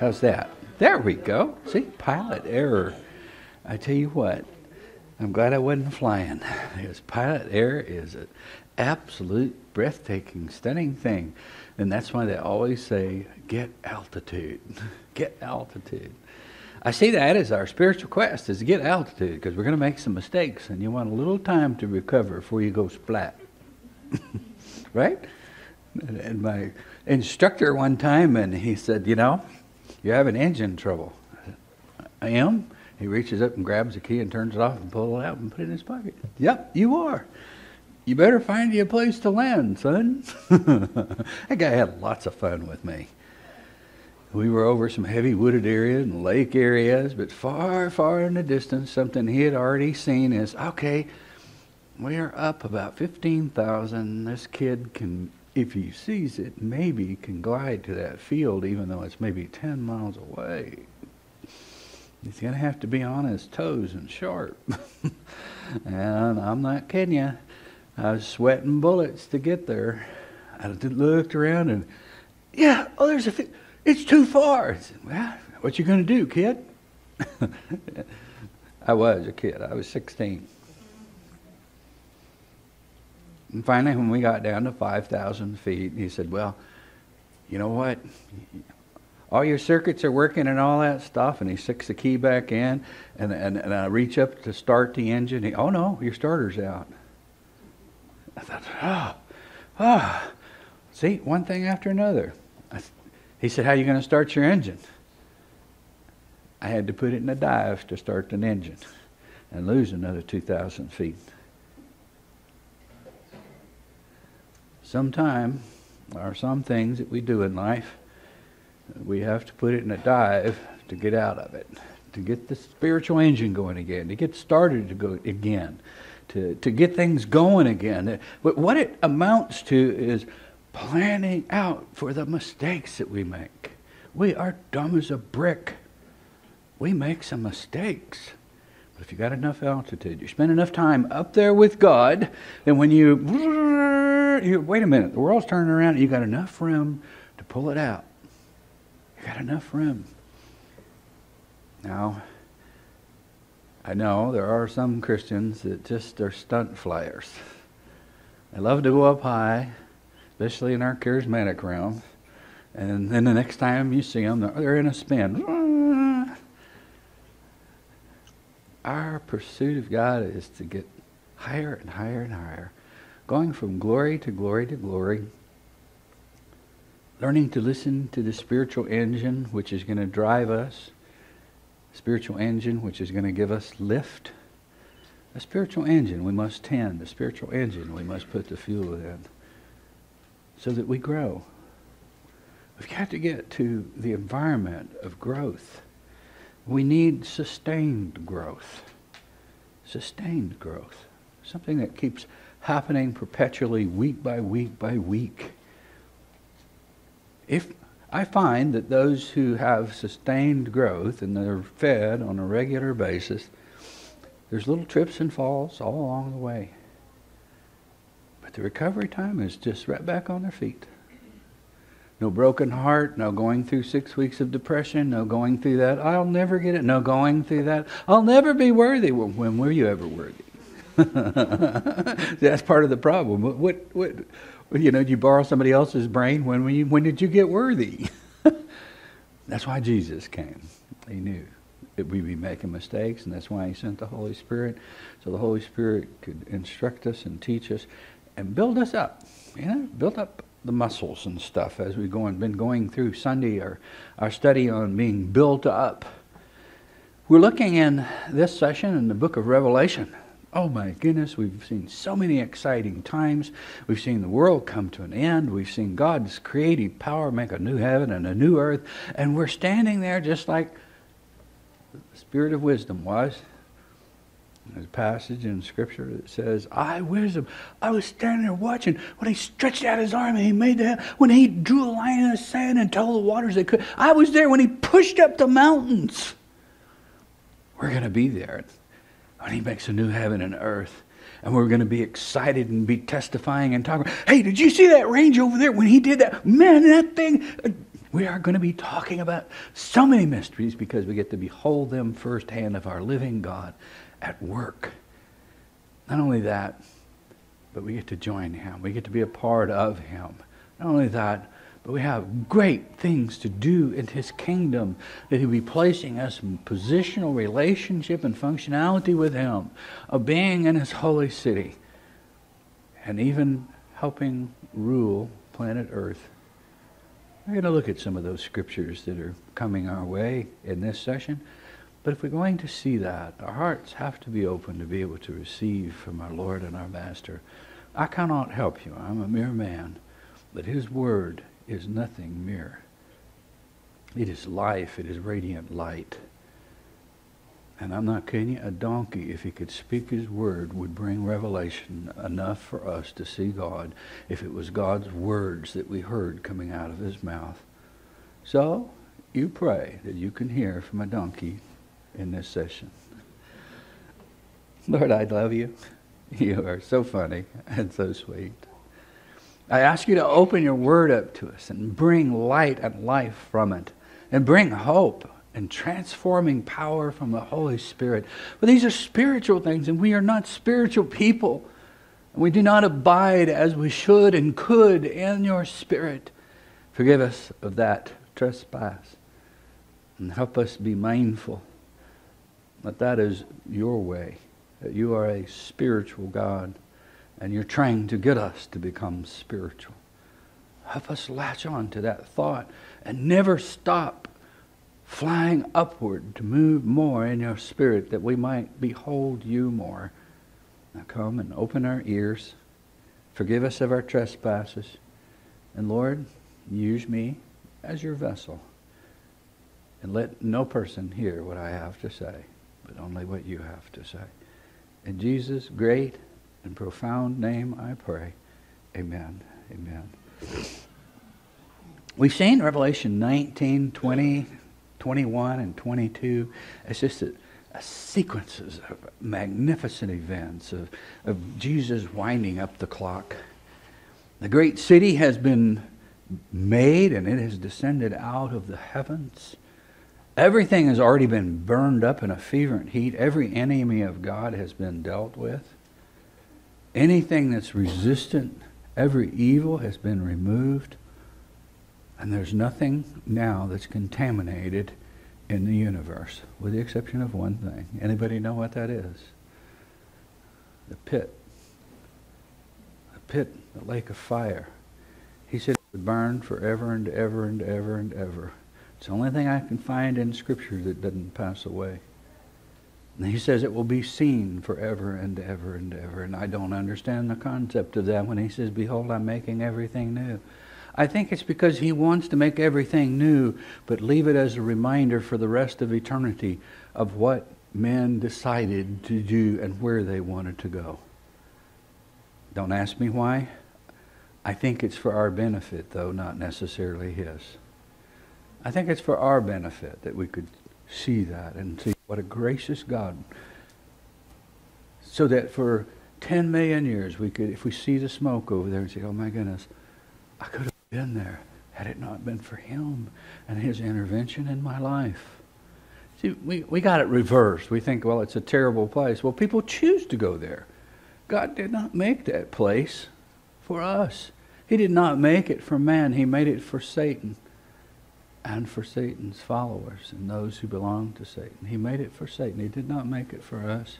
How's that? There we go. See, pilot error. I tell you what, I'm glad I wasn't flying. Because pilot error is an absolute breathtaking, stunning thing. And that's why they always say, get altitude. get altitude. I see that as our spiritual quest is to get altitude because we're going to make some mistakes and you want a little time to recover before you go splat. right? And my instructor one time, and he said, You know, you're having engine trouble. I am. He reaches up and grabs the key and turns it off and pulls it out and put it in his pocket. Yep, you are. You better find you a place to land, son. that guy had lots of fun with me. We were over some heavy wooded areas and lake areas, but far, far in the distance, something he had already seen is okay, we are up about 15,000. This kid can, if he sees it, maybe he can glide to that field, even though it's maybe 10 miles away. He's going to have to be on his toes and sharp. and I'm not kidding you. I was sweating bullets to get there. I looked around and, yeah, oh, there's a. Fi- it's too far. I said, well, what you going to do, kid? I was a kid. I was 16. And finally, when we got down to 5,000 feet, he said, well, you know what? All your circuits are working and all that stuff. And he sticks the key back in. And, and, and I reach up to start the engine. He, oh, no, your starter's out. I thought, oh, oh. See, one thing after another. He said, How are you going to start your engine? I had to put it in a dive to start an engine and lose another 2,000 feet. Sometime, are some things that we do in life, we have to put it in a dive to get out of it, to get the spiritual engine going again, to get started to go again, to, to get things going again. But what it amounts to is planning out for the mistakes that we make. We are dumb as a brick. We make some mistakes. But if you got enough altitude, you spend enough time up there with God, then when you, you wait a minute, the world's turning around, you got enough room to pull it out. You got enough room. Now, I know there are some Christians that just are stunt flyers. They love to go up high especially in our charismatic realm. And then the next time you see them, they're in a spin. Our pursuit of God is to get higher and higher and higher, going from glory to glory to glory, learning to listen to the spiritual engine which is going to drive us, spiritual engine which is going to give us lift. A spiritual engine we must tend, the spiritual engine we must put the fuel in so that we grow. We've got to get to the environment of growth. We need sustained growth. Sustained growth. Something that keeps happening perpetually, week by week by week. If I find that those who have sustained growth and they're fed on a regular basis, there's little trips and falls all along the way. But the recovery time is just right back on their feet. No broken heart, no going through six weeks of depression, no going through that. I'll never get it. No going through that. I'll never be worthy. Well, when were you ever worthy? That's part of the problem. What, what, what, you know, Did you borrow somebody else's brain. When, you, when did you get worthy? That's why Jesus came. He knew that we'd be making mistakes, and that's why he sent the Holy Spirit, so the Holy Spirit could instruct us and teach us and build us up. You know, build up the muscles and stuff as we've going, been going through Sunday, our, our study on being built up. We're looking in this session in the book of Revelation. Oh my goodness, we've seen so many exciting times. We've seen the world come to an end. We've seen God's creative power make a new heaven and a new earth. And we're standing there just like the Spirit of wisdom was there's a passage in Scripture that says, I, wisdom, I was standing there watching when he stretched out his arm and he made that, when he drew a line in the sand and told the waters they could. I was there when he pushed up the mountains. We're going to be there when he makes a new heaven and earth. And we're going to be excited and be testifying and talking. Hey, did you see that range over there when he did that? Man, that thing, uh, We are going to be talking about so many mysteries because we get to behold them firsthand of our living God at work. Not only that, but we get to join Him. We get to be a part of Him. Not only that, but we have great things to do in His kingdom that He'll be placing us in positional relationship and functionality with Him, of being in His holy city, and even helping rule planet Earth. We're going to look at some of those scriptures that are coming our way in this session. But if we're going to see that, our hearts have to be open to be able to receive from our Lord and our Master. I cannot help you. I'm a mere man. But His Word is nothing mere. It is life. It is radiant light. And I'm not kidding you, a donkey, if he could speak his word, would bring revelation enough for us to see God if it was God's words that we heard coming out of his mouth. So, you pray that you can hear from a donkey in this session. Lord, I love you. You are so funny and so sweet. I ask you to open your word up to us and bring light and life from it and bring hope and transforming power from the Holy Spirit. But these are spiritual things, and we are not spiritual people. We do not abide as we should and could in your Spirit. Forgive us of that trespass and help us be mindful that that is your way, that you are a spiritual God and you're trying to get us to become spiritual. Help us latch on to that thought and never stop flying upward to move more in your spirit that we might behold you more. Now come and open our ears. Forgive us of our trespasses. And Lord, use me as your vessel. And let no person hear what I have to say, but only what you have to say. In Jesus' great and profound name I pray. Amen. Amen. We've seen Revelation 19, 20, 21 and 22. It's just a, a sequences of magnificent events of, of Jesus winding up the clock. The great city has been made and it has descended out of the heavens. Everything has already been burned up in a fervent heat. Every enemy of God has been dealt with. Anything that's resistant, every evil has been removed. And there's nothing now that's contaminated in the universe, with the exception of one thing. Anybody know what that is? The pit. The pit, the lake of fire. He said it would burn forever and ever and ever and ever. It's the only thing I can find in Scripture that doesn't pass away. And he says it will be seen forever and ever and ever. And I don't understand the concept of that when he says, Behold, I'm making everything new. I think it's because he wants to make everything new, but leave it as a reminder for the rest of eternity of what men decided to do and where they wanted to go. Don't ask me why. I think it's for our benefit, though, not necessarily his. I think it's for our benefit that we could see that and see what a gracious God. So that for 10 million years, we could, if we see the smoke over there and say, oh my goodness, I could have been there had it not been for him and his intervention in my life. See, we, we got it reversed. We think, well, it's a terrible place. Well, people choose to go there. God did not make that place for us. He did not make it for man. He made it for Satan and for Satan's followers and those who belong to Satan. He made it for Satan. He did not make it for us.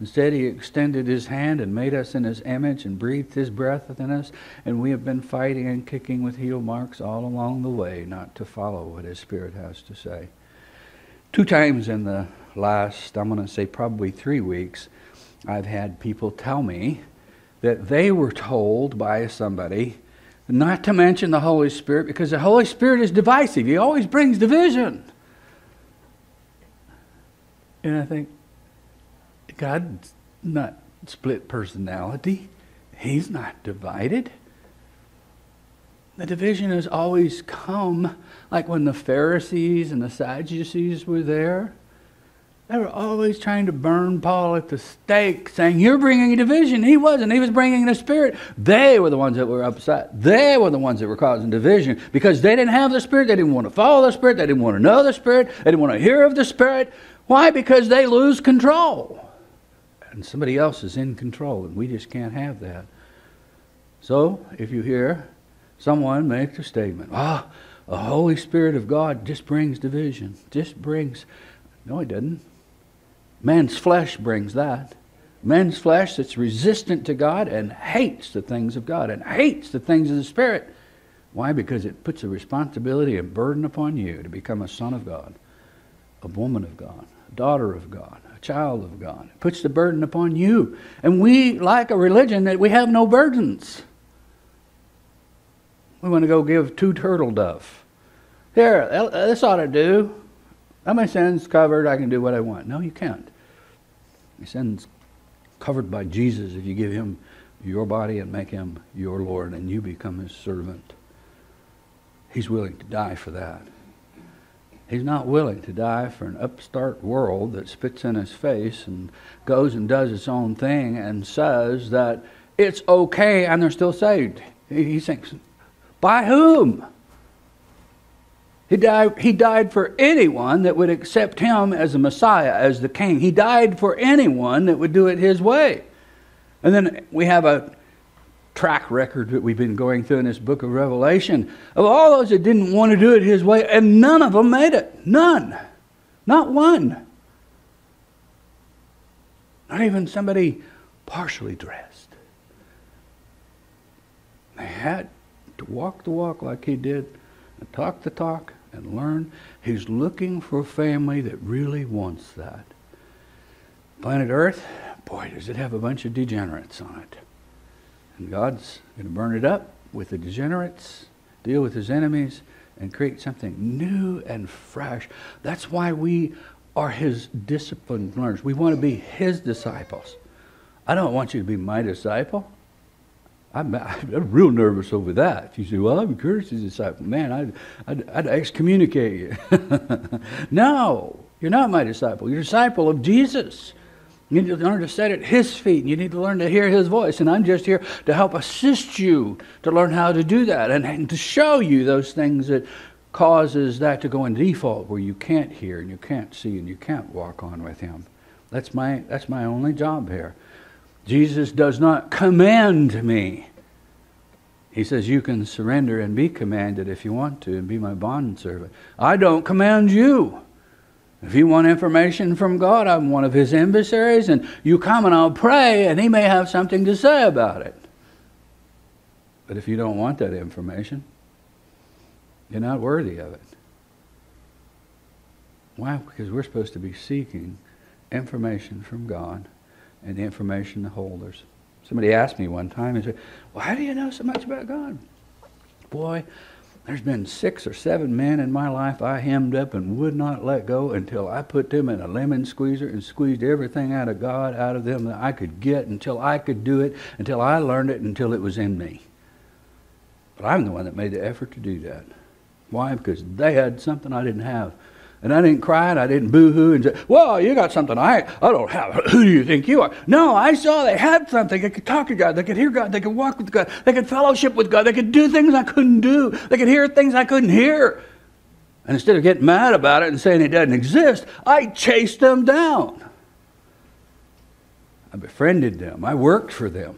Instead, he extended his hand and made us in his image and breathed his breath within us. And we have been fighting and kicking with heel marks all along the way not to follow what his spirit has to say. Two times in the last, I'm going to say probably three weeks, I've had people tell me that they were told by somebody not to mention the Holy Spirit because the Holy Spirit is divisive. He always brings division. And I think, God's not split personality. He's not divided. The division has always come, like when the Pharisees and the Sadducees were there. They were always trying to burn Paul at the stake, saying, You're bringing a division. He wasn't. He was bringing the Spirit. They were the ones that were upset. They were the ones that were causing division because they didn't have the Spirit. They didn't want to follow the Spirit. They didn't want to know the Spirit. They didn't want to hear of the Spirit. Why? Because they lose control. And somebody else is in control, and we just can't have that. So, if you hear someone make the statement, ah, the Holy Spirit of God just brings division, just brings. No, He doesn't. Man's flesh brings that. Man's flesh that's resistant to God and hates the things of God and hates the things of the Spirit. Why? Because it puts a responsibility and burden upon you to become a son of God, a woman of God, a daughter of God, a child of God. It puts the burden upon you. And we like a religion that we have no burdens. We want to go give two turtle dove. Here, this ought to do. My sin's covered. I can do what I want. No, you can't. Your sin's covered by Jesus if you give him your body and make him your Lord and you become his servant. He's willing to die for that. He's not willing to die for an upstart world that spits in his face and goes and does its own thing and says that it's okay and they're still saved. He thinks, by whom? He died, he died for anyone that would accept him as a Messiah, as the king. He died for anyone that would do it his way. And then we have a track record that we've been going through in this book of Revelation of all those that didn't want to do it his way, and none of them made it. None. Not one. Not even somebody partially dressed. They had to walk the walk like he did and talk the talk and learn. He's looking for a family that really wants that. Planet Earth, boy, does it have a bunch of degenerates on it. And God's going to burn it up with the degenerates, deal with his enemies, and create something new and fresh. That's why we are his disciplined learners. We want to be his disciples. I don't want you to be my disciple. I'm, I'm real nervous over that. You say, well, I'm Curtis's disciple, man, I'd, I'd, I'd excommunicate you. no, you're not my disciple. You're a disciple of Jesus. You need to learn to sit at His feet. and You need to learn to hear His voice. And I'm just here to help assist you to learn how to do that and, and to show you those things that causes that to go in default where you can't hear and you can't see and you can't walk on with Him. That's my, that's my only job here. Jesus does not command me. He says, You can surrender and be commanded if you want to and be my bond servant. I don't command you. If you want information from God, I'm one of his emissaries, and you come and I'll pray, and he may have something to say about it. But if you don't want that information, you're not worthy of it. Why? Because we're supposed to be seeking information from God and the information the holders. Somebody asked me one time and said, Well, how do you know so much about God? Boy, there's been six or seven men in my life I hemmed up and would not let go until I put them in a lemon squeezer and squeezed everything out of God out of them that I could get until I could do it, until I learned it, until it was in me. But I'm the one that made the effort to do that. Why? Because they had something I didn't have. And I didn't cry and I didn't boo hoo and say, Well, you got something I, I don't have. Who do you think you are? No, I saw they had something. They could talk to God. They could hear God. They could walk with God. They could fellowship with God. They could do things I couldn't do. They could hear things I couldn't hear. And instead of getting mad about it and saying it doesn't exist, I chased them down. I befriended them. I worked for them.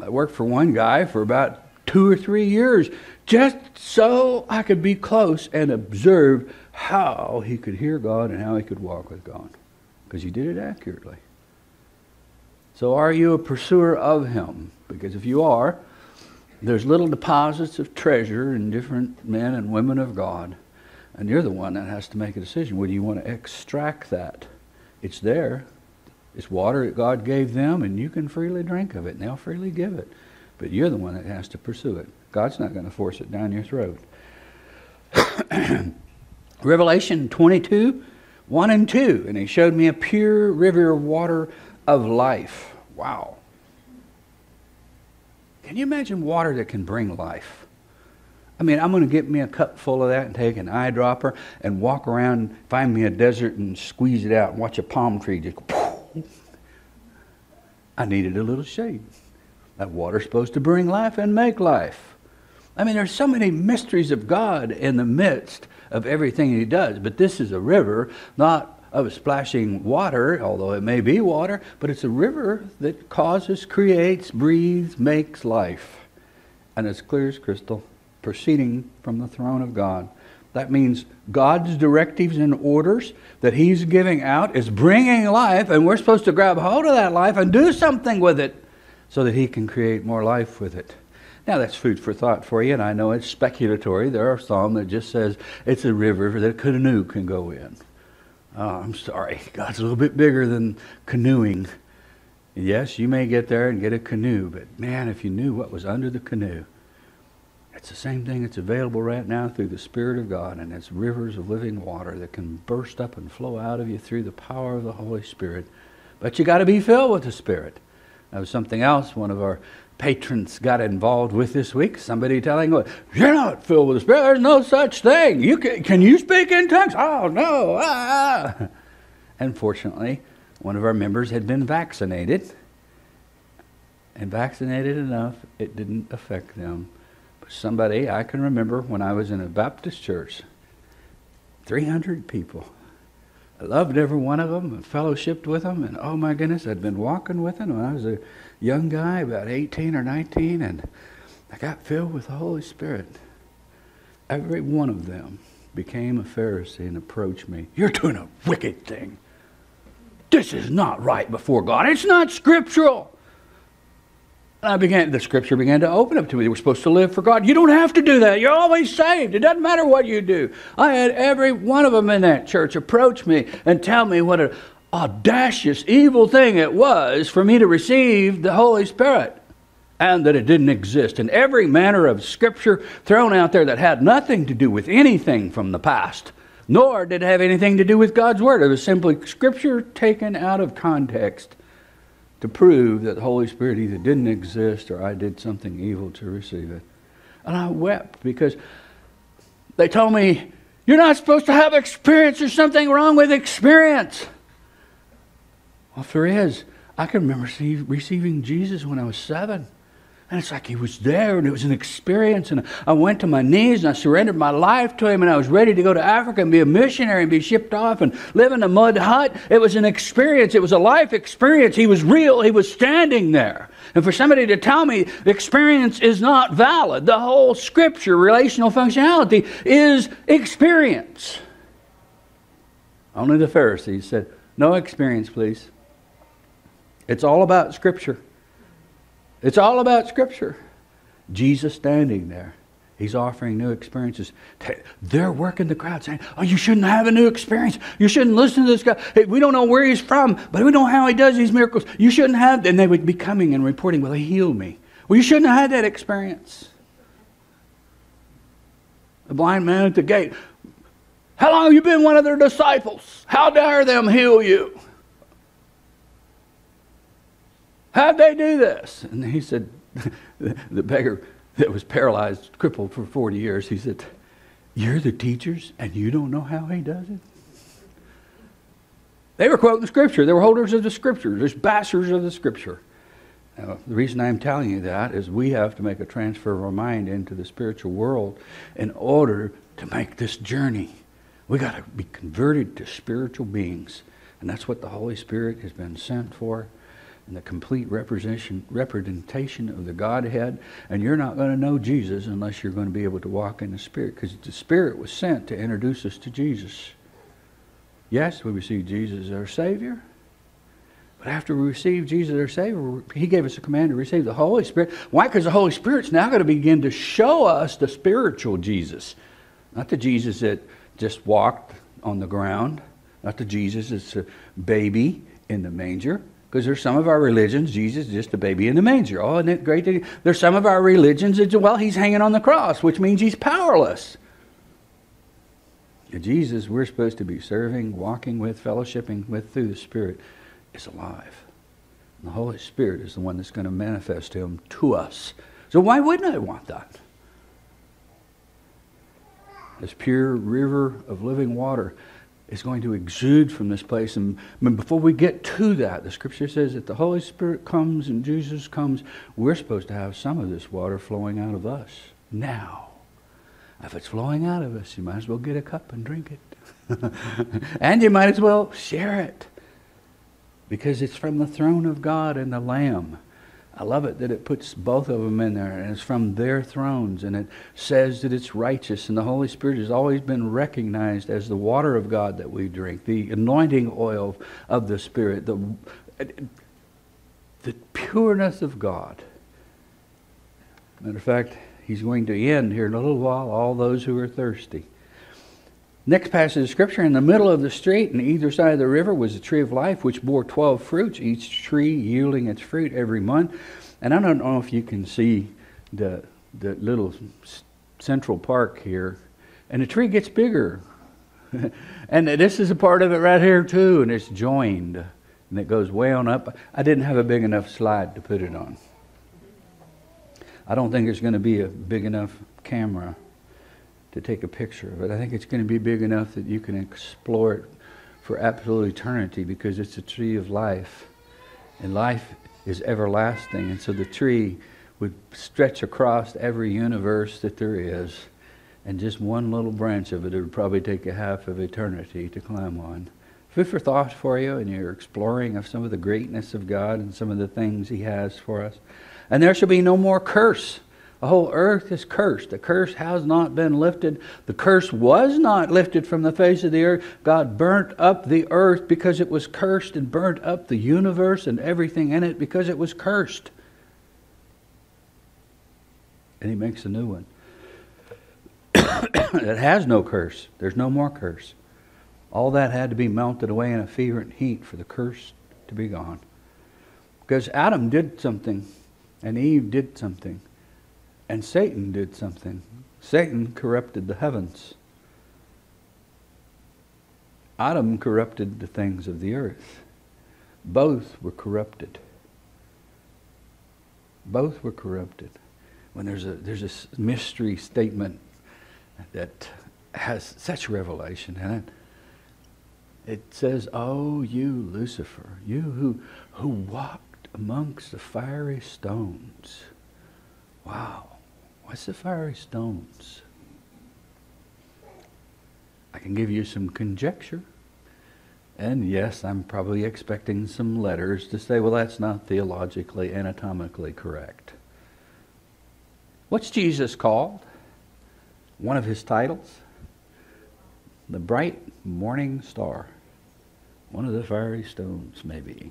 I worked for one guy for about two or three years just so I could be close and observe how he could hear God and how he could walk with God because he did it accurately. So, are you a pursuer of him? Because if you are, there's little deposits of treasure in different men and women of God, and you're the one that has to make a decision. Whether you want to extract that, it's there. It's water that God gave them, and you can freely drink of it, and they'll freely give it. But you're the one that has to pursue it. God's not going to force it down your throat. Revelation 22, 1 and 2. And he showed me a pure river of water of life. Wow. Can you imagine water that can bring life? I mean, I'm going to get me a cup full of that and take an eyedropper and walk around, find me a desert and squeeze it out and watch a palm tree just. I needed a little shade. That water's supposed to bring life and make life. I mean, there's so many mysteries of God in the midst of everything He does. But this is a river, not of splashing water, although it may be water, but it's a river that causes, creates, breathes, makes life. And it's clear as crystal, proceeding from the throne of God. That means God's directives and orders that He's giving out is bringing life, and we're supposed to grab hold of that life and do something with it so that He can create more life with it. Now, that's food for thought for you, and I know it's speculatory. There are some that just says it's a river that a canoe can go in. Oh, I'm sorry. God's a little bit bigger than canoeing. Yes, you may get there and get a canoe, but man, if you knew what was under the canoe, it's the same thing that's available right now through the Spirit of God, and it's rivers of living water that can burst up and flow out of you through the power of the Holy Spirit. But you got to be filled with the Spirit. That was something else one of our patrons got involved with this week. Somebody telling you, you're not filled with the Spirit. There's no such thing. You can, can you speak in tongues? Oh, no. Ah, ah. Unfortunately, one of our members had been vaccinated. And vaccinated enough, it didn't affect them. But somebody, I can remember when I was in a Baptist church, 300 people. I loved every one of them and fellowshipped with them. And oh my goodness, I'd been walking with them when I was a young guy, about 18 or 19, and I got filled with the Holy Spirit. Every one of them became a Pharisee and approached me. You're doing a wicked thing. This is not right before God. It's not scriptural. I began, the scripture began to open up to me. We're supposed to live for God. You don't have to do that. You're always saved. It doesn't matter what you do. I had every one of them in that church approach me and tell me what a, audacious, evil thing it was for me to receive the Holy Spirit and that it didn't exist. And every manner of scripture thrown out there that had nothing to do with anything from the past, nor did it have anything to do with God's Word. It was simply scripture taken out of context to prove that the Holy Spirit either didn't exist or I did something evil to receive it. And I wept because they told me, You're not supposed to have experience. There's something wrong with experience. Well, if there is, I can remember receiving Jesus when I was seven. And it's like he was there and it was an experience. And I went to my knees and I surrendered my life to him and I was ready to go to Africa and be a missionary and be shipped off and live in a mud hut. It was an experience. It was a life experience. He was real. He was standing there. And for somebody to tell me experience is not valid, the whole scripture, relational functionality, is experience. Only the Pharisees said, No experience, please. It's all about Scripture. It's all about Scripture. Jesus standing there. He's offering new experiences. They're working the crowd saying, Oh, you shouldn't have a new experience. You shouldn't listen to this guy. Hey, we don't know where he's from, but we know how he does these miracles. You shouldn't have. And they would be coming and reporting, Well, he healed me. Well, you shouldn't have had that experience. The blind man at the gate. How long have you been one of their disciples? How dare them heal you? How'd they do this? And he said, the beggar that was paralyzed, crippled for 40 years, he said, You're the teachers and you don't know how he does it? They were quoting the scripture. They were holders of the scripture. There's bastards of the scripture. Now, the reason I'm telling you that is we have to make a transfer of our mind into the spiritual world in order to make this journey. We got to be converted to spiritual beings. And that's what the Holy Spirit has been sent for and the complete representation, representation of the Godhead. And you're not going to know Jesus unless you're going to be able to walk in the Spirit, because the Spirit was sent to introduce us to Jesus. Yes, we receive Jesus as our Savior. But after we receive Jesus as our Savior, He gave us a command to receive the Holy Spirit. Why? Because the Holy Spirit's now going to begin to show us the spiritual Jesus. Not the Jesus that just walked on the ground, not the Jesus that's a baby in the manger, because there's some of our religions, Jesus is just a baby in the manger. Oh, isn't it great? To, there's some of our religions that, well, he's hanging on the cross, which means he's powerless. Jesus, we're supposed to be serving, walking with, fellowshipping with through the Spirit, is alive. And the Holy Spirit is the one that's going to manifest him to us. So why wouldn't I want that? this pure river of living water is going to exude from this place. And before we get to that, the scripture says that the Holy Spirit comes and Jesus comes. We're supposed to have some of this water flowing out of us now. If it's flowing out of us, you might as well get a cup and drink it. and you might as well share it because it's from the throne of God and the Lamb. I love it that it puts both of them in there, and it's from their thrones, and it says that it's righteous, and the Holy Spirit has always been recognized as the water of God that we drink, the anointing oil of the Spirit, the, the pureness of God. Matter of fact, He's going to end here in a little while all those who are thirsty. Next passage of scripture in the middle of the street, and either side of the river, was a tree of life which bore 12 fruits, each tree yielding its fruit every month. And I don't know if you can see the, the little central park here. And the tree gets bigger. and this is a part of it right here, too, and it's joined. And it goes way on up. I didn't have a big enough slide to put it on. I don't think there's going to be a big enough camera to take a picture of it. I think it's going to be big enough that you can explore it for absolute eternity because it's a tree of life. And life is everlasting. And so the tree would stretch across every universe that there is. And just one little branch of it, it would probably take a half of eternity to climb on. Food for thought for you, and you're exploring of some of the greatness of God and some of the things He has for us. And there shall be no more curse. The whole earth is cursed. The curse has not been lifted. The curse was not lifted from the face of the earth. God burnt up the earth because it was cursed and burnt up the universe and everything in it because it was cursed. And He makes a new one. it has no curse. There's no more curse. All that had to be melted away in a fervent heat for the curse to be gone. Because Adam did something and Eve did something. And Satan did something. Satan corrupted the heavens. Adam corrupted the things of the earth. Both were corrupted. Both were corrupted. When there's a there's a mystery statement that has such revelation in it. It says, "Oh, you Lucifer, you who who walked amongst the fiery stones." Wow. What's the fiery stones? I can give you some conjecture. And yes, I'm probably expecting some letters to say, well, that's not theologically, anatomically correct. What's Jesus called? One of his titles? The bright morning star. One of the fiery stones, maybe.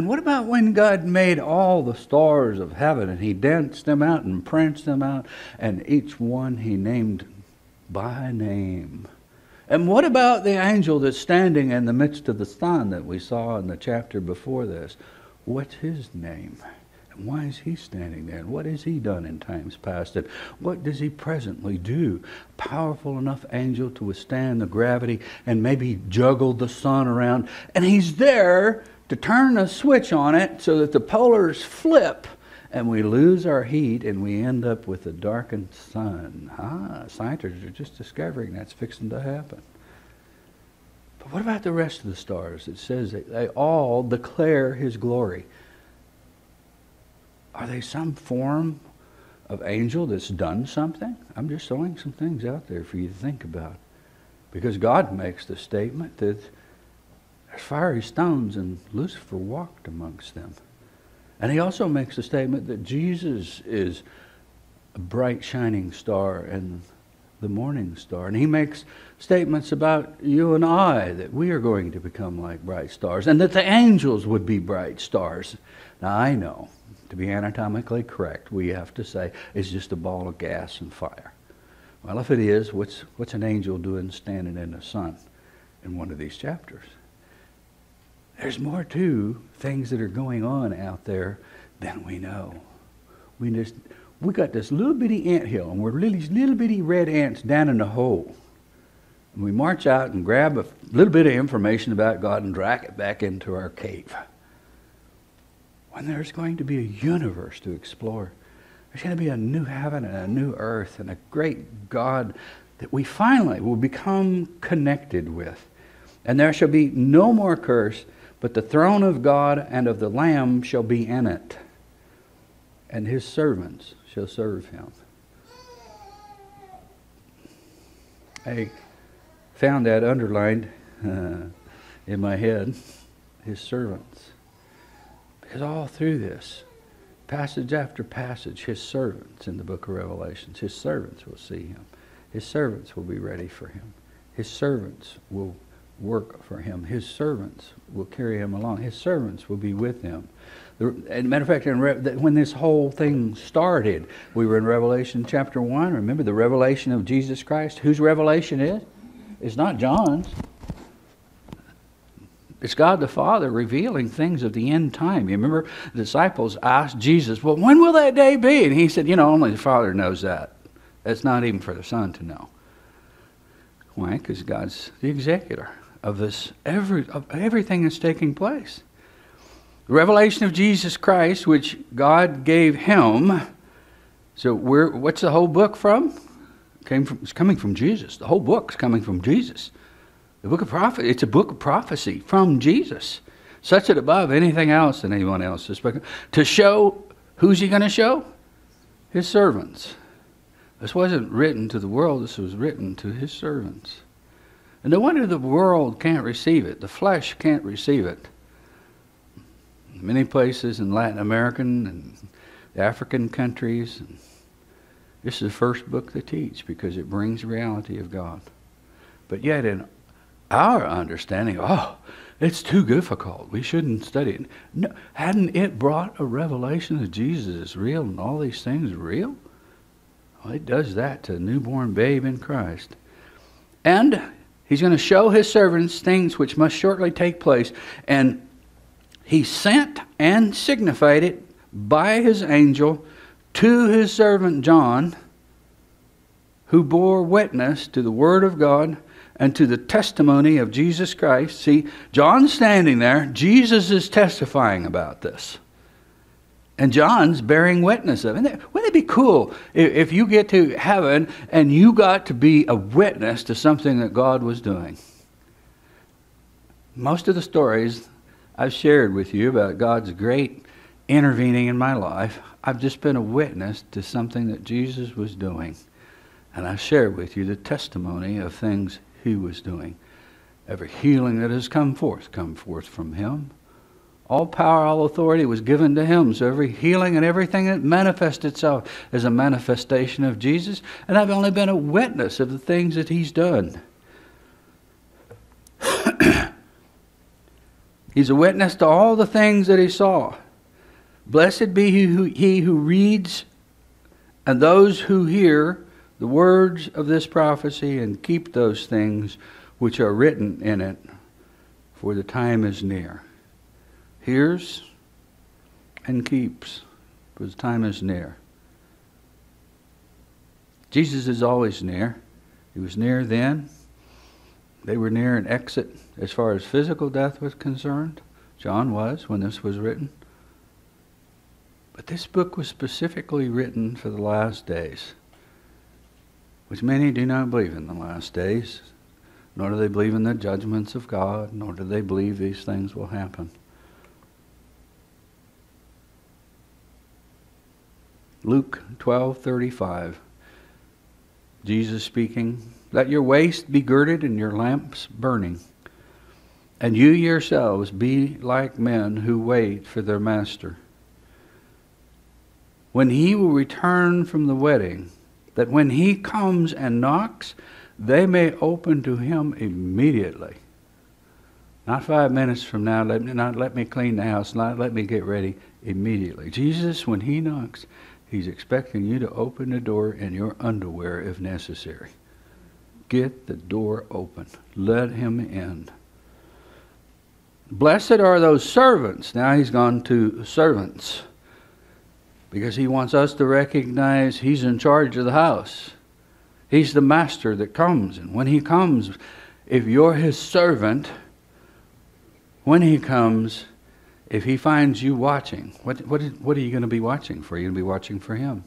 And what about when God made all the stars of heaven and he danced them out and pranced them out, and each one he named by name? And what about the angel that's standing in the midst of the sun that we saw in the chapter before this? What's his name? And why is he standing there? And what has he done in times past? And what does he presently do? Powerful enough angel to withstand the gravity and maybe juggle the sun around. And he's there to turn a switch on it so that the polars flip and we lose our heat and we end up with a darkened sun. Ah, scientists are just discovering that's fixing to happen. But what about the rest of the stars? It says that they all declare his glory. Are they some form of angel that's done something? I'm just throwing some things out there for you to think about. Because God makes the statement that there's fiery stones, and Lucifer walked amongst them. And he also makes the statement that Jesus is a bright, shining star and the morning star. And he makes statements about you and I that we are going to become like bright stars and that the angels would be bright stars. Now, I know, to be anatomically correct, we have to say it's just a ball of gas and fire. Well, if it is, what's, what's an angel doing standing in the sun in one of these chapters? There's more to things that are going on out there than we know. We just we got this little bitty ant hill, and we're these little bitty red ants down in the hole. And we march out and grab a little bit of information about God and drag it back into our cave. When there's going to be a universe to explore, There's going to be a new heaven and a new earth and a great God that we finally will become connected with. And there shall be no more curse, but the throne of God and of the Lamb shall be in it, and his servants shall serve him. I found that underlined uh, in my head, his servants. Because all through this, passage after passage, his servants in the book of Revelations, his servants will see him. His servants will be ready for him. His servants will work for him. His servants will carry him along. His servants will be with him. As a matter of fact, Re- when this whole thing started, we were in Revelation chapter 1. Remember the revelation of Jesus Christ? Whose revelation is? It's not John's. It's God the Father revealing things of the end time. You remember the disciples asked Jesus, Well, when will that day be? And he said, You know, only the Father knows that. It's not even for the Son to know. Why? Because God's the executor of this every of everything that's taking place. The revelation of Jesus Christ, which God gave him. So where what's the whole book from? Came from it's coming from Jesus. The whole book's coming from Jesus. The book of prophet it's a book of prophecy from Jesus. Sets it above anything else that anyone else spoken. To show who's he going to show? His servants. This wasn't written to the world, this was written to his servants. And no wonder the world can't receive it, the flesh can't receive it. Many places in Latin American and African countries, this is the first book they teach because it brings reality of God. But yet, in our understanding, oh, it's too difficult. We shouldn't study it. No, hadn't it brought a revelation that Jesus is real and all these things real? Well, it does that to a newborn babe in Christ. And he's going to show his servants things which must shortly take place. And he sent and signified it by his angel to his servant John, who bore witness to the word of God and to the testimony of Jesus Christ. See, John's standing there, Jesus is testifying about this. And John's bearing witness of it. Wouldn't it be cool if you get to heaven and you got to be a witness to something that God was doing? Most of the stories I've shared with you about God's great intervening in my life, I've just been a witness to something that Jesus was doing. And I shared with you the testimony of things he was doing. Every healing that has come forth, come forth from him. All power, all authority was given to him. So every healing and everything that manifests itself is a manifestation of Jesus. And I've only been a witness of the things that he's done. he's a witness to all the things that he saw. Blessed be he who, he who reads and those who hear the words of this prophecy and keep those things which are written in it, for the time is near hears and keeps, for because time is near. Jesus is always near. He was near then. They were near an exit as far as physical death was concerned. John was when this was written. But this book was specifically written for the last days, which many do not believe in the last days, nor do they believe in the judgments of God, nor do they believe these things will happen. Luke 12:35. Jesus speaking, "Let your waist be girded and your lamps burning, and you yourselves be like men who wait for their master, when he will return from the wedding, that when he comes and knocks, they may open to him immediately." Not five minutes from now, let me, not let me clean the house, not let me get ready immediately. Jesus, when he knocks, He's expecting you to open the door in your underwear if necessary. Get the door open. Let him in. Blessed are those servants. Now he's gone to servants because he wants us to recognize he's in charge of the house. He's the master that comes. And when he comes, if you're his servant, when he comes, if he finds you watching, what, what, is, what are you going to be watching for? You're going to be watching for him.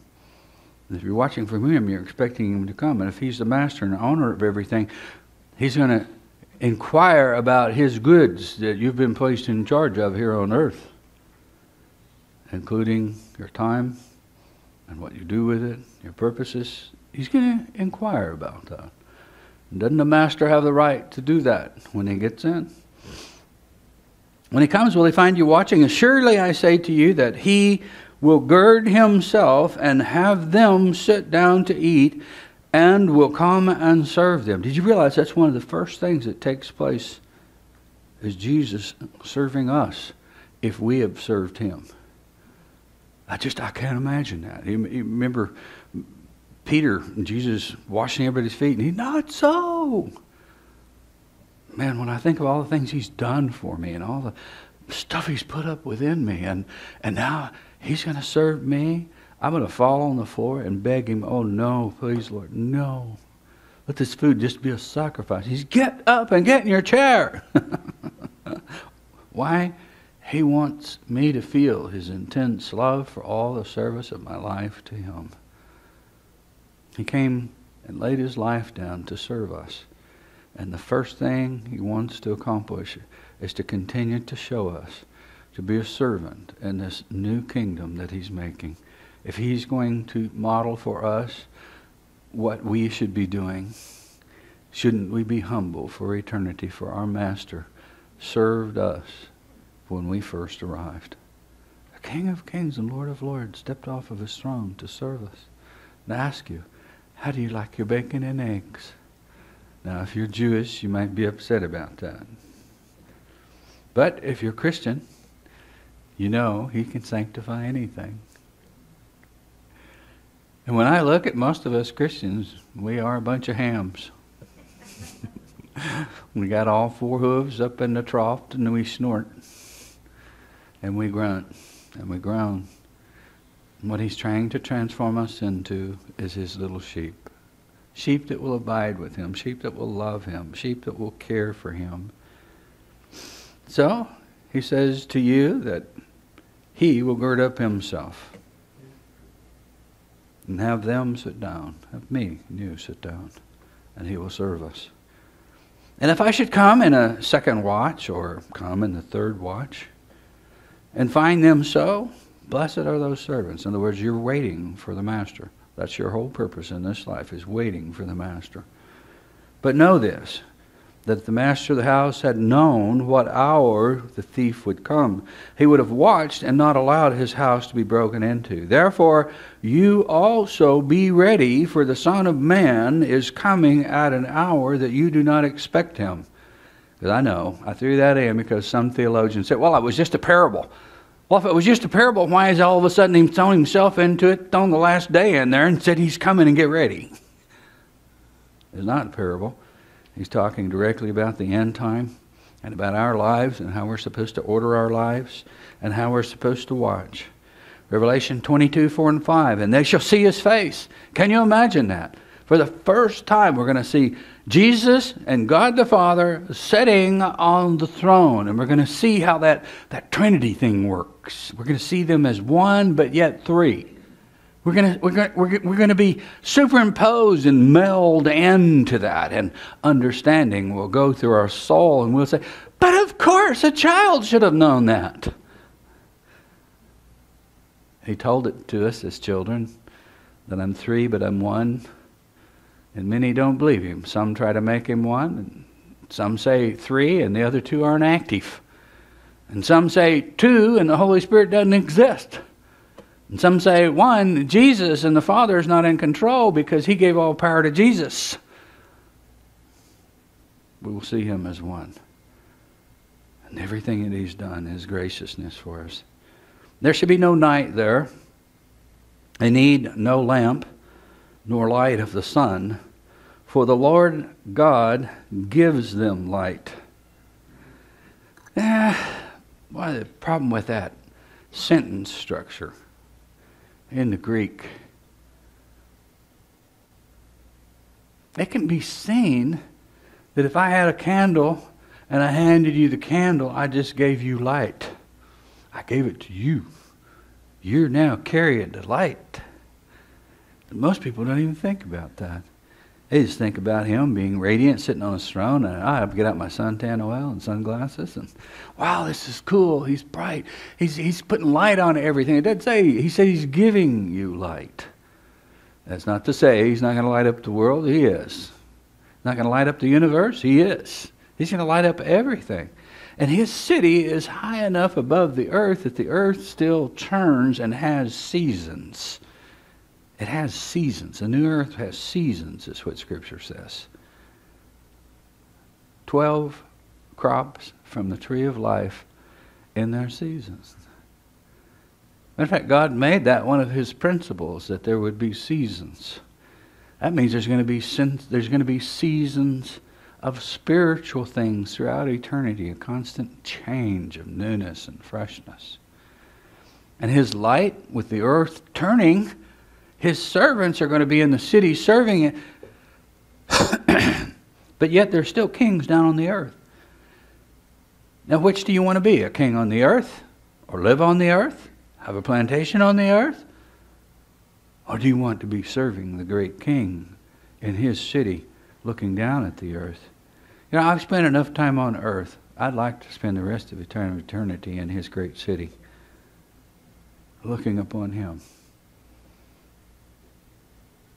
And if you're watching for him, you're expecting him to come. And if he's the master and owner of everything, he's going to inquire about his goods that you've been placed in charge of here on earth, including your time and what you do with it, your purposes. He's going to inquire about that. And doesn't the master have the right to do that when he gets in? When he comes, will he find you watching? And surely I say to you that he will gird himself and have them sit down to eat and will come and serve them. Did you realize that's one of the first things that takes place is Jesus serving us if we have served him? I just I can't imagine that. You, remember Peter and Jesus washing everybody's feet, and he not so. Man, when I think of all the things he's done for me and all the stuff he's put up within me, and and now he's going to serve me. I'm going to fall on the floor and beg him, oh no, please, Lord, no. Let this food just be a sacrifice. He's get up and get in your chair. Why? He wants me to feel his intense love for all the service of my life to him. He came and laid his life down to serve us. And the first thing he wants to accomplish is to continue to show us to be a servant in this new kingdom that he's making. If he's going to model for us what we should be doing, shouldn't we be humble for eternity? For our Master served us when we first arrived. The King of Kings and Lord of Lords stepped off of his throne to serve us and ask you, how do you like your bacon and eggs? Now, if you're Jewish, you might be upset about that. But if you're Christian, you know he can sanctify anything. And when I look at most of us Christians, we are a bunch of hams. we got all four hooves up in the trough and we snort. And we grunt and we groan. And what he's trying to transform us into is his little sheep. Sheep that will abide with him, sheep that will love him, sheep that will care for him. So, he says to you that he will gird up himself and have them sit down, have me and you sit down, and he will serve us. And if I should come in a second watch or come in the third watch and find them so, blessed are those servants. In other words, you're waiting for the master. That's your whole purpose in this life is waiting for the master. But know this that the master of the house had known what hour the thief would come, he would have watched and not allowed his house to be broken into. Therefore, you also be ready, for the Son of Man is coming at an hour that you do not expect him. Because I know, I threw that in because some theologians said, well, it was just a parable. Well, if it was just a parable, why is all of a sudden he thrown himself into it on the last day in there and said he's coming and get ready? It's not a parable. He's talking directly about the end time and about our lives and how we're supposed to order our lives and how we're supposed to watch. Revelation 22, 4 and 5. And they shall see his face. Can you imagine that? For the first time, we're going to see Jesus and God the Father sitting on the throne. And we're going to see how that, that Trinity thing works. We're going to see them as one, but yet three. We're going we're going we're, we're going to be superimposed and meld into that, and understanding will go through our soul, and we'll say, But of course, a child should have known that. He told it to us as children that I'm three, but I'm one. And many don't believe him. Some try to make him one, and some say three, and the other two aren't active. And some say two, and the Holy Spirit doesn't exist. And some say, one, Jesus and the Father is not in control because he gave all power to Jesus. We will see him as one. And everything that he's done is graciousness for us. There should be no night there. They need no lamp nor light of the sun, for the Lord God gives them light. Eh, why the problem with that sentence structure? in the Greek. It can be seen that if I had a candle and I handed you the candle, I just gave you light. I gave it to you. You're now carrying the light. Most people don't even think about that. They just think about him being radiant, sitting on his throne, and ah, I have to get out my suntan oil and sunglasses, and wow, this is cool. He's bright. He's he's putting light on everything. It doesn't say he said he's giving you light. That's not to say he's not going to light up the world. He is. Not going to light up the universe. He is. He's going to light up everything. And his city is high enough above the earth that the earth still turns and has seasons. It has seasons. The new earth has seasons, is what Scripture says. Twelve crops from the tree of life in their seasons. Matter of fact, God made that one of His principles that there would be seasons. That means there's going to be there's going to be seasons of spiritual things throughout eternity, a constant change of newness and freshness. And His light, with the earth turning, His servants are going to be in the city serving it. but yet there's still kings down on the earth. Now, which do you want to be? A king on the earth or live on the earth? have a plantation on the earth? Or do you want to be serving the great king in his city, looking down at the earth? You know, I've spent enough time on earth. I'd like to spend the rest of eternity in his great city, looking upon him,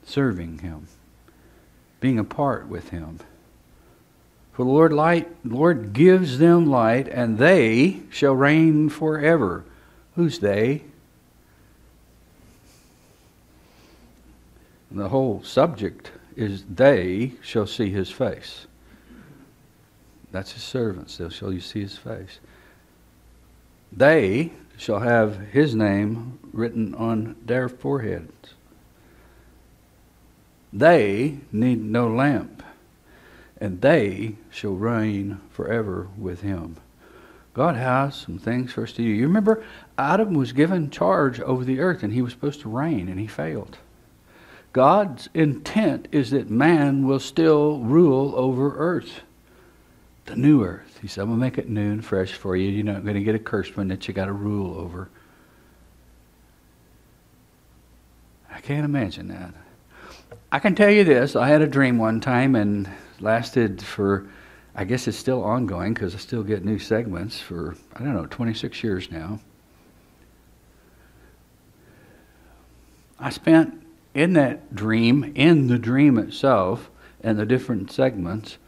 serving him, being a part with him. For the Lord light, Lord gives them light, and they shall reign forever. Who's they? the whole subject is they shall see his face. That's his servants. They'll shall you see his face. They shall have his name written on their foreheads. They need no lamp, and they shall reign forever with him. God has some things for us to do. You remember, Adam was given charge over the earth and he was supposed to reign and he failed. God's intent is that man will still rule over earth, the new earth. He said, I'm going to make it new and fresh for you. You're not going to get a cursed one that you got to rule over. I can't imagine that. I can tell you this I had a dream one time and lasted for I guess it's still ongoing because I still get new segments for, I don't know, 26 years now. I spent in that dream, in the dream itself, and the different segments,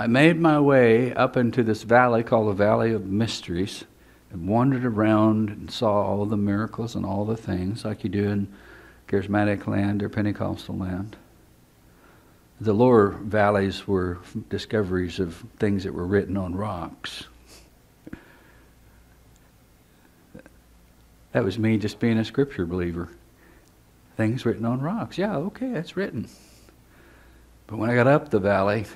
I made my way up into this valley called the Valley of Mysteries and wandered around and saw all the miracles and all the things like you do in charismatic land or Pentecostal land. The lower valleys were discoveries of things that were written on rocks. That was me just being a scripture believer. Things written on rocks. Yeah, okay, that's written. But when I got up the valley,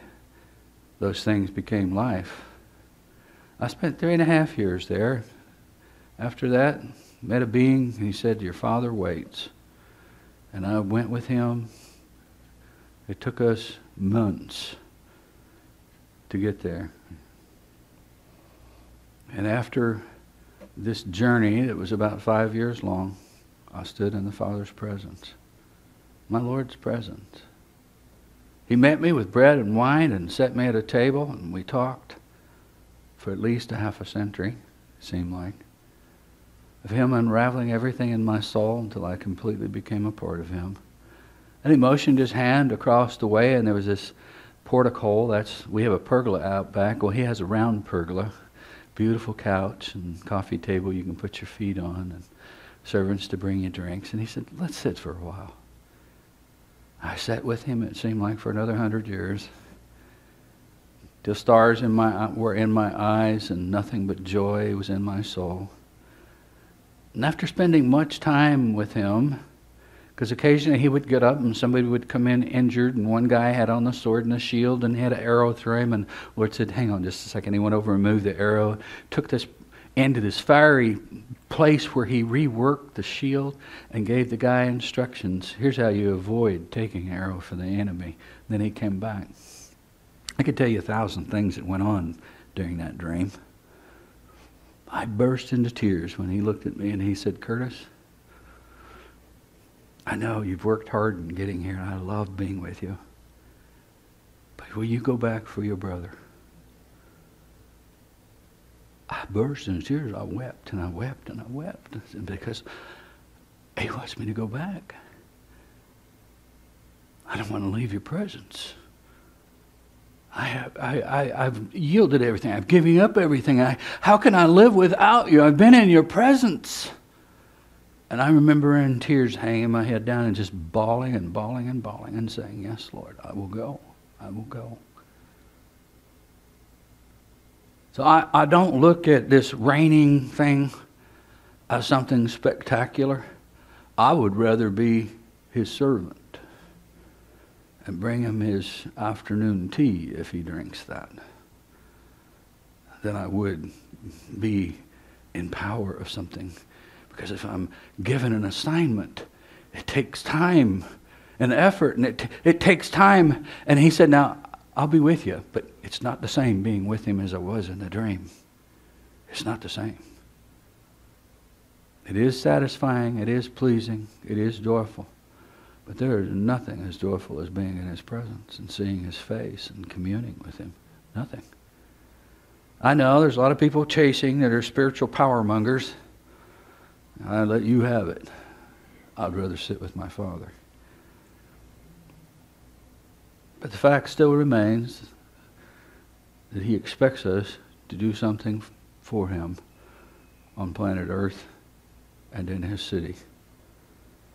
those things became life. I spent three and a half years there. After that, met a being, and he said, Your father waits. And I went with him it took us months to get there. And after this journey that was about five years long, I stood in the Father's presence, my Lord's presence. He met me with bread and wine and set me at a table, and we talked for at least a half a century, it seemed like, of Him unraveling everything in my soul until I completely became a part of Him. And he motioned his hand across the way, and there was this portico. That's we have a pergola out back. Well, he has a round pergola, beautiful couch and coffee table you can put your feet on, and servants to bring you drinks. And he said, "Let's sit for a while." I sat with him. It seemed like for another hundred years. Till stars in my were in my eyes, and nothing but joy was in my soul. And after spending much time with him, because occasionally he would get up and somebody would come in injured, and one guy had on the sword and the shield and he had an arrow through him. And Lord said, Hang on just a second. He went over and moved the arrow, took this into this fiery place where he reworked the shield and gave the guy instructions. Here's how you avoid taking an arrow for the enemy. Then he came back. I could tell you a thousand things that went on during that dream. I burst into tears when he looked at me and he said, Curtis, I know you've worked hard in getting here, and I love being with you. But will you go back for your brother? I burst into tears. I wept and I wept and I wept because he wants me to go back. I don't want to leave your presence. I have, I, I, I've yielded everything. I've given up everything. I, how can I live without you? I've been in your presence. And I remember in tears hanging my head down and just bawling and bawling and bawling and saying, Yes, Lord, I will go. I will go. So I, I don't look at this reigning thing as something spectacular. I would rather be his servant and bring him his afternoon tea if he drinks that then I would be in power of something. Because if I'm given an assignment, it takes time and effort, and it, it takes time. And he said, Now, I'll be with you, but it's not the same being with him as I was in the dream. It's not the same. It is satisfying, it is pleasing, it is joyful. But there is nothing as joyful as being in his presence and seeing his face and communing with him. Nothing. I know there's a lot of people chasing that are spiritual power mongers. I let you have it. I'd rather sit with my Father. But the fact still remains that He expects us to do something for Him on planet Earth and in His city.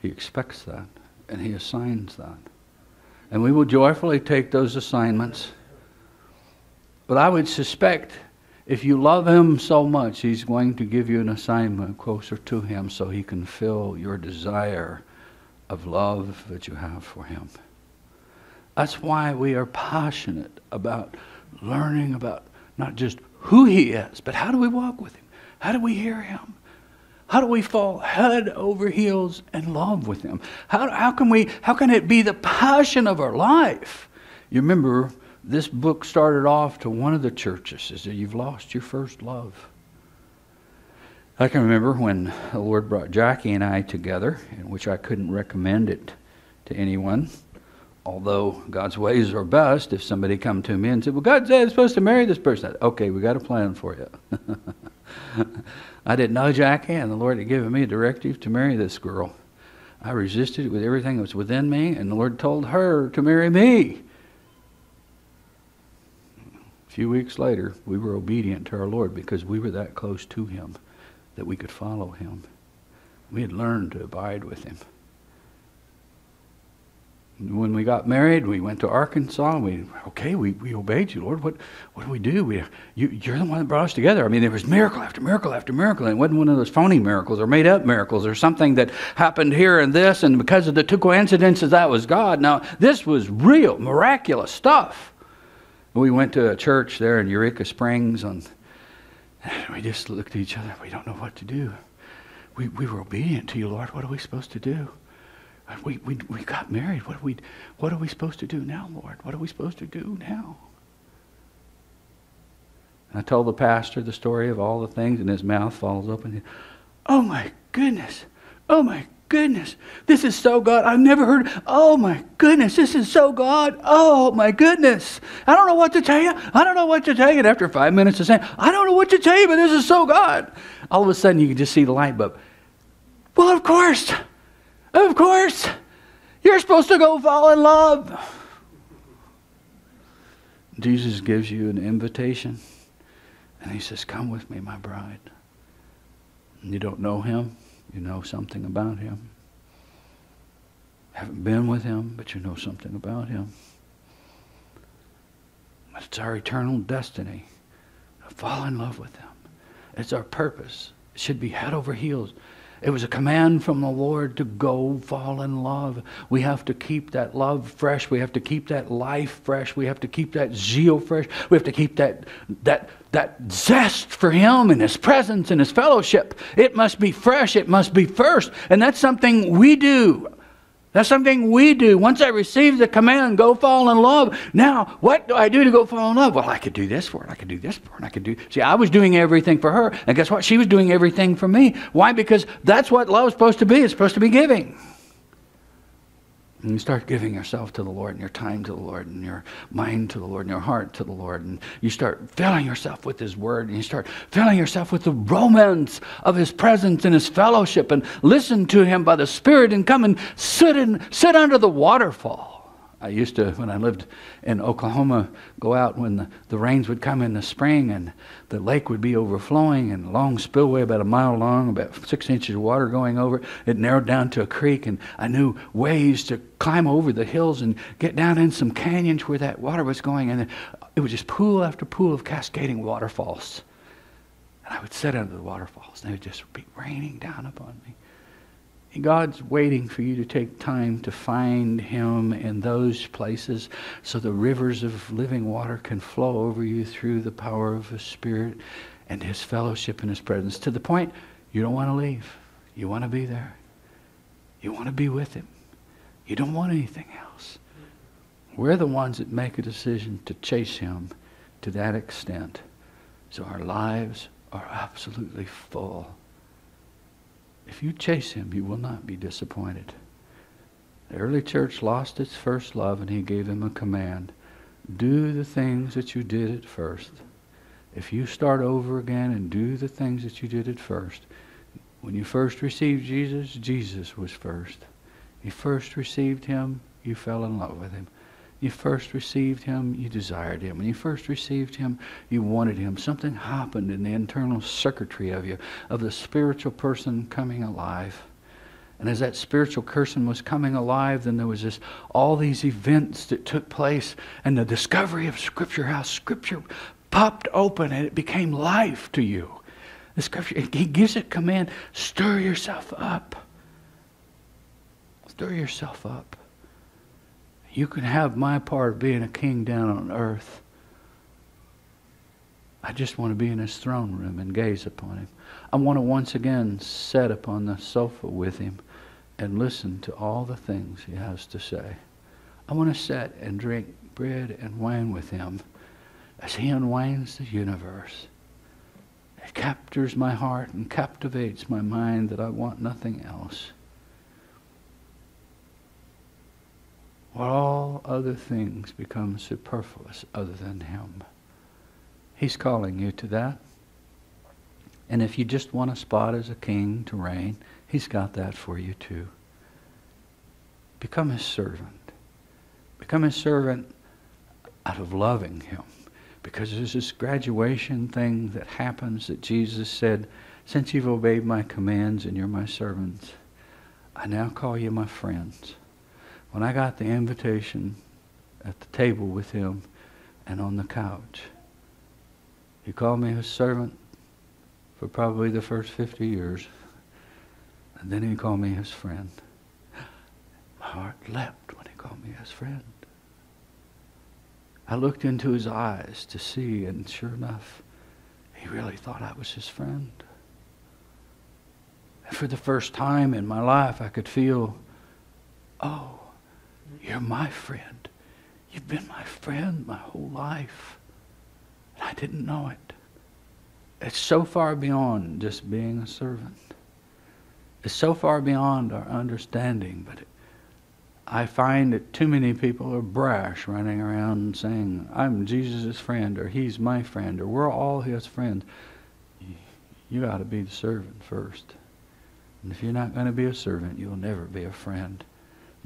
He expects that and He assigns that. And we will joyfully take those assignments. But I would suspect if you love Him so much, He's going to give you an assignment closer to Him so He can fill your desire of love that you have for Him. That's why we are passionate about learning about not just who He is, but how do we walk with Him? How do we hear Him? How do we fall head over heels in love with Him? How, how, can we, how can it be the passion of our life? You remember, this book started off to one of the churches is that you've lost your first love. I can remember when the Lord brought Jackie and I together, in which I couldn't recommend it to anyone. Although God's ways are best, if somebody come to me and said, "Well, God said I'm supposed to marry this person," okay, we got a plan for you. I didn't know Jackie, and the Lord had given me a directive to marry this girl. I resisted it with everything that was within me, and the Lord told her to marry me. A few weeks later, we were obedient to our Lord because we were that close to Him that we could follow Him. We had learned to abide with Him when we got married, we went to Arkansas. We okay, we, we obeyed you, Lord. What what do we do? We you you're the one that brought us together. I mean, there was miracle after miracle after miracle, and it wasn't one of those phony miracles or made up miracles or something that happened here and this, and because of the two coincidences, that was God. Now this was real, miraculous stuff. We went to a church there in Eureka Springs, and we just looked at each other. We don't know what to do. We we were obedient to you, Lord. What are we supposed to do? We, we, we got married. What are, we, what are we supposed to do now, Lord? What are we supposed to do now? And I told the pastor the story of all the things, and his mouth falls open. Oh my goodness. Oh my goodness. This is so God. I've never heard. Oh my goodness. This is so God. Oh my goodness. I don't know what to tell you. I don't know what to tell you. And after five minutes of saying, I don't know what to tell you, but this is so God. All of a sudden, you can just see the light bulb. Well, of course. Of course, you're supposed to go fall in love. Jesus gives you an invitation, and he says, Come with me, my bride. And you don't know him, you know something about him. Haven't been with him, but you know something about him. It's our eternal destiny to fall in love with him. It's our purpose. It should be head over heels. It was a command from the Lord to go fall in love. We have to keep that love fresh. We have to keep that life fresh. We have to keep that zeal fresh. We have to keep that, that, that zest for Him and His presence and His fellowship. It must be fresh. It must be first. And that's something we do. That's something we do. Once I receive the command, go fall in love. Now, what do I do to go fall in love? Well, I could do this for it. I could do this for it. I could do. See, I was doing everything for her, and guess what? She was doing everything for me. Why? Because that's what love is supposed to be. It's supposed to be giving. And you start giving yourself to the Lord and your time to the Lord and your mind to the Lord and your heart to the Lord. And you start filling yourself with His Word and you start filling yourself with the romance of His presence and His fellowship and listen to Him by the Spirit and come and sit, in, sit under the waterfall. I used to, when I lived in Oklahoma, go out when the, the rains would come in the spring and the lake would be overflowing and a long spillway about a mile long, about six inches of water going over. It narrowed down to a creek, and I knew ways to climb over the hills and get down in some canyons where that water was going. And it was just pool after pool of cascading waterfalls. And I would sit under the waterfalls, and they would just be raining down upon me. God's waiting for you to take time to find Him in those places so the rivers of living water can flow over you through the power of His Spirit and His fellowship and His presence to the point you don't want to leave. You want to be there. You want to be with Him. You don't want anything else. We're the ones that make a decision to chase Him to that extent. So our lives are absolutely full if you chase him, you will not be disappointed. The early church lost its first love, and he gave them a command do the things that you did at first. If you start over again and do the things that you did at first, when you first received Jesus, Jesus was first. You first received him, you fell in love with him you first received him, you desired him. When you first received him, you wanted him. Something happened in the internal circuitry of you, of the spiritual person coming alive. And as that spiritual person was coming alive, then there was this all these events that took place and the discovery of Scripture, how Scripture popped open and it became life to you. The Scripture, he gives it command, stir yourself up. Stir yourself up. You can have my part of being a king down on earth. I just want to be in his throne room and gaze upon him. I want to once again sit upon the sofa with him and listen to all the things he has to say. I want to sit and drink bread and wine with him as he unwinds the universe. It captures my heart and captivates my mind that I want nothing else. All other things become superfluous other than Him. He's calling you to that. And if you just want a spot as a king to reign, He's got that for you too. Become His servant. Become His servant out of loving Him. Because there's this graduation thing that happens that Jesus said, Since you've obeyed my commands and you're my servants, I now call you my friends when I got the invitation at the table with him and on the couch, he called me his servant for probably the first 50 years. And then he called me his friend. My heart leapt when he called me his friend. I looked into his eyes to see, and sure enough, he really thought I was his friend. And for the first time in my life, I could feel, oh, you're my friend. You've been my friend my whole life. And I didn't know it. It's so far beyond just being a servant. It's so far beyond our understanding, but I find that too many people are brash running around saying, I'm Jesus' friend, or he's my friend, or we're all his friends. You got to be the servant first. And if you're not going to be a servant, you'll never be a friend.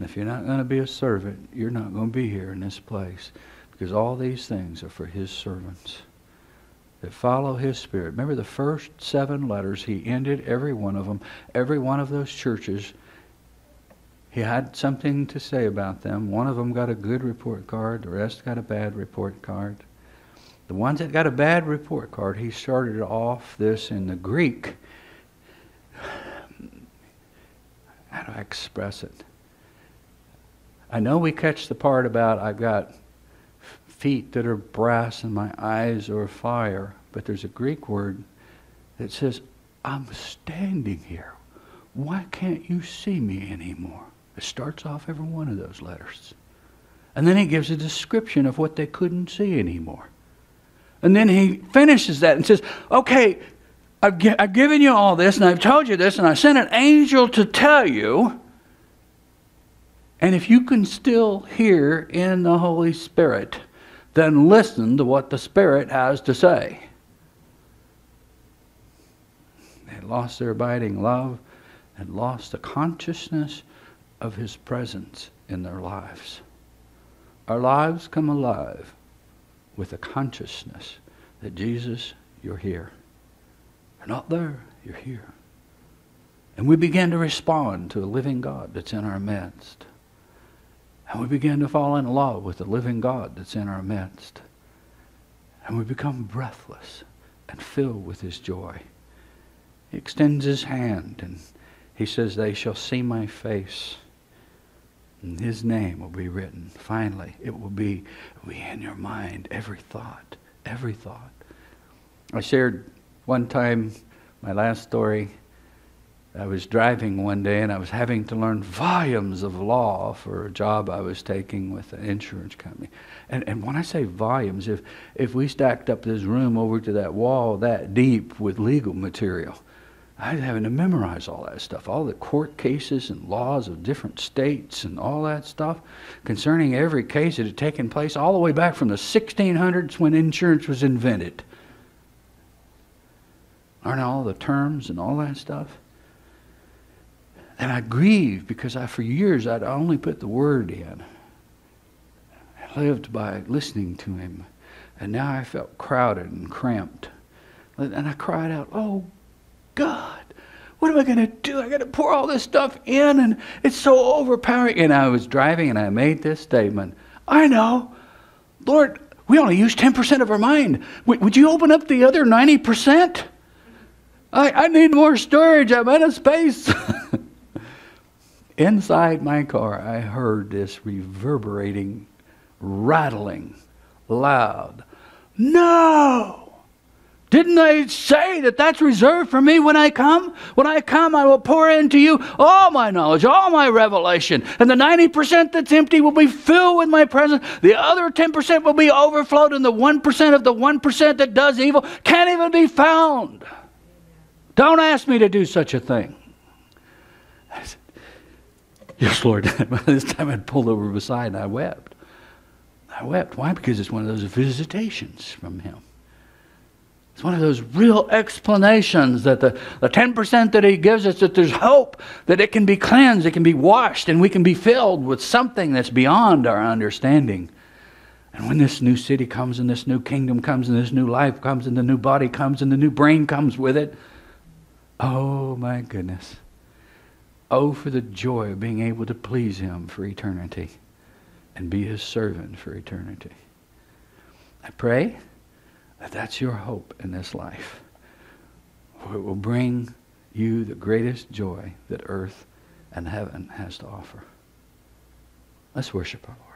And if you're not going to be a servant, you're not going to be here in this place. Because all these things are for his servants that follow his spirit. Remember the first seven letters, he ended every one of them. Every one of those churches, he had something to say about them. One of them got a good report card, the rest got a bad report card. The ones that got a bad report card, he started off this in the Greek. How do I express it? I know we catch the part about I've got feet that are brass and my eyes are fire, but there's a Greek word that says, I'm standing here. Why can't you see me anymore? It starts off every one of those letters. And then he gives a description of what they couldn't see anymore. And then he finishes that and says, Okay, I've, gi- I've given you all this and I've told you this and I sent an angel to tell you And if you can still hear in the Holy Spirit, then listen to what the Spirit has to say. They lost their abiding love and lost the consciousness of His presence in their lives. Our lives come alive with the consciousness that Jesus, you're here. You're not there, you're here. And we begin to respond to a living God that's in our midst. And we begin to fall in love with the living God that's in our midst. And we become breathless and filled with his joy. He extends his hand and he says, They shall see my face. And his name will be written. Finally, it will be, will be in your mind, every thought, every thought. I shared one time my last story I was driving one day and I was having to learn volumes of law for a job I was taking with an insurance company. And, and when I say volumes, if, if we stacked up this room over to that wall that deep with legal material, I was having to memorize all that stuff, all the court cases and laws of different states and all that stuff concerning every case that had taken place all the way back from the 1600s when insurance was invented. Learn all the terms and all that stuff. And I grieved because I, for years, I'd only put the word in. I lived by listening to him. And now I felt crowded and cramped. And I cried out, Oh, God, what am I going to do? I got to pour all this stuff in, and it's so overpowering. And I was driving, and I made this statement I know. Lord, we only use 10% of our mind. would you open up the other 90%? I, I need more storage. I'm out of space. Inside my car, I heard this reverberating, rattling, loud, No! Didn't I say that that's reserved for me when I come? When I come, I will pour into you all my knowledge, all my revelation. And the 90% that's empty will be filled with my presence. The other 10% will be overflowed, and the 1% of the 1% that does evil can't even be found. Don't ask me to do such a thing. Yes, Lord. this time I'd pulled over beside and I wept. I wept. Why? Because it's one of those visitations from Him. It's one of those real explanations that the, the 10% that He gives us, that there's hope, that it can be cleansed, it can be washed, and we can be filled with something that's beyond our understanding. And when this new city comes, and this new kingdom comes, and this new life comes, and the new body comes, and the new brain comes with it, oh my goodness. Oh, for the joy of being able to please Him for eternity and be His servant for eternity. I pray that that's your hope in this life. For it will bring you the greatest joy that earth and heaven has to offer. Let's worship our Lord.